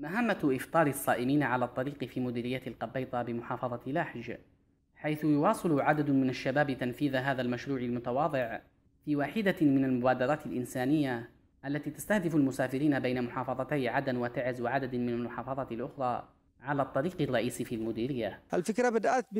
مهمة إفطار الصائمين على الطريق في مديرية القبيطة بمحافظة لاحج حيث يواصل عدد من الشباب تنفيذ هذا المشروع المتواضع في واحدة من المبادرات الإنسانية التي تستهدف المسافرين بين محافظتي عدن وتعز وعدد من المحافظات الأخرى. على الطريق الرئيسي في المديرية الفكرة بدأت ب...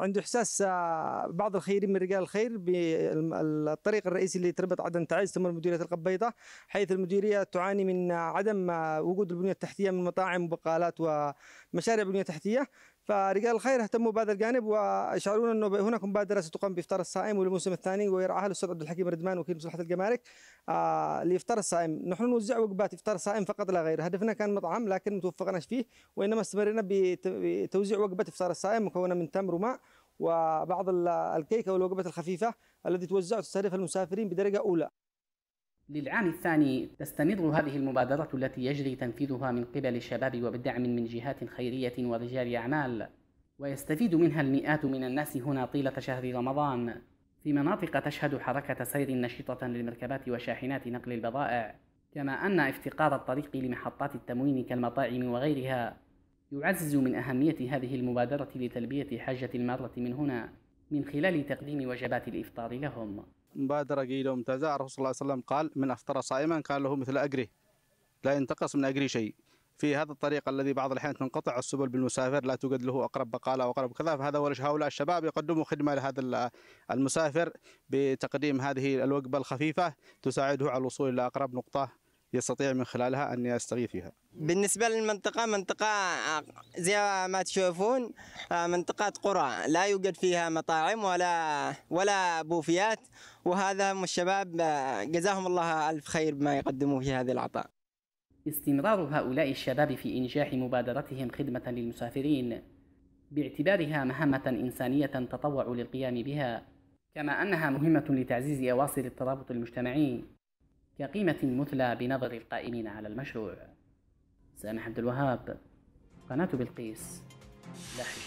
عند إحساس آه، بعض الخيرين من رجال الخير بالطريق الرئيسي اللي تربط عدن تعز ثم مديرية القبيضة حيث المديرية تعاني من عدم وجود البنية التحتية من مطاعم وبقالات ومشاريع بنية تحتية. فرجال الخير اهتموا بهذا الجانب ويشعرون أنه هناك مبادرة ستقام بإفطار الصائم والموسم الثاني ويرعاها الاستاذ عبد الحكيم ردمان وكيل مصلحة الجمارك آه لإفطار الصائم، نحن نوزع وجبات إفطار صائم فقط لا غير، هدفنا كان مطعم لكن ما توفقناش فيه وإنما استمرنا بتوزيع وجبه إفطار الصائم مكونة من تمر وماء وبعض الكيكة والوجبات الخفيفة التي توزع وتستهدف المسافرين بدرجة أولى. للعام الثاني تستمر هذه المبادرة التي يجري تنفيذها من قبل الشباب وبدعم من جهات خيرية ورجال أعمال. ويستفيد منها المئات من الناس هنا طيلة شهر رمضان. في مناطق تشهد حركة سير نشيطة للمركبات وشاحنات نقل البضائع. كما أن افتقار الطريق لمحطات التموين كالمطاعم وغيرها يعزز من أهمية هذه المبادرة لتلبية حاجة المارة من هنا من خلال تقديم وجبات الإفطار لهم. مبادرة جيدة وممتازة. الرسول صلى الله عليه وسلم قال من أفطر صائما كان له مثل أجره لا ينتقص من أجره شيء. في هذا الطريق الذي بعض الأحيان تنقطع السبل بالمسافر لا توجد له أقرب بقالة أو أقرب كذا. فهذا هؤلاء الشباب يقدموا خدمة لهذا المسافر بتقديم هذه الوجبة الخفيفة تساعده على الوصول إلى أقرب نقطة. يستطيع من خلالها أن يستغيث فيها. بالنسبة للمنطقة منطقة زي ما تشوفون منطقة قرى. لا يوجد فيها مطاعم ولا ولا بوفيات وهذا هم الشباب جزاهم الله ألف خير بما يقدموا في هذه العطاء. استمرار هؤلاء الشباب في إنجاح مبادرتهم خدمة للمسافرين باعتبارها مهمة إنسانية تطوع للقيام بها كما أنها مهمة لتعزيز أواصر الترابط المجتمعي. كقيمة مثلى بنظر القائمين على المشروع. سامح عبد الوهاب قناة بلقيس لاحق